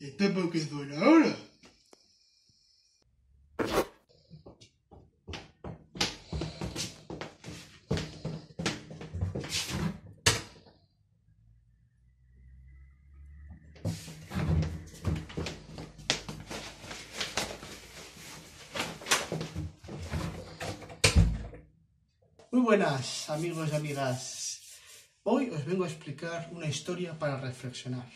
¿Está porque suena ahora? Muy buenas amigos y amigas. Hoy os vengo a explicar una historia para reflexionar.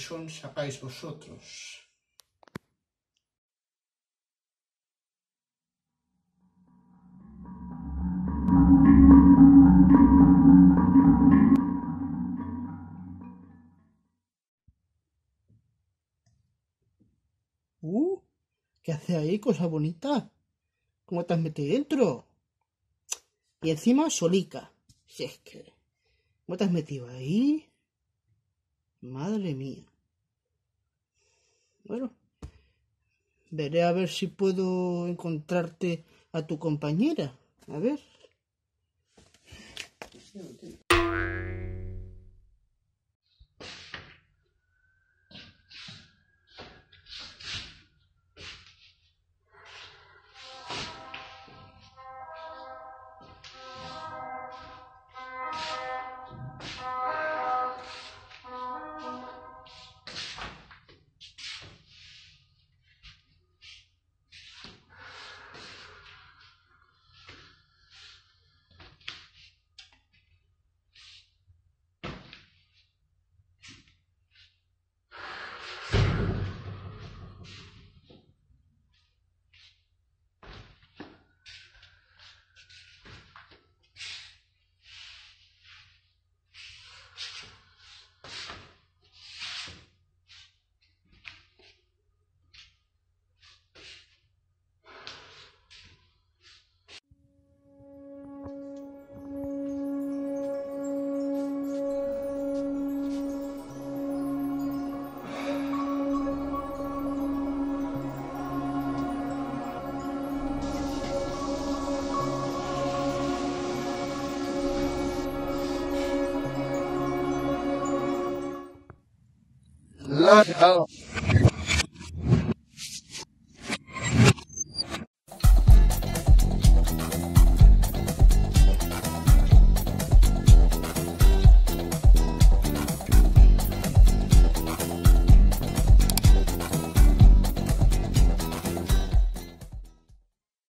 Conclusión sacáis vosotros? Uh, ¿qué hace ahí, cosa bonita? ¿Cómo te has metido dentro? Y encima solica. Si es que. ¿Cómo te has metido ahí? Madre mía. Bueno, veré a ver si puedo encontrarte a tu compañera. A ver. Oh.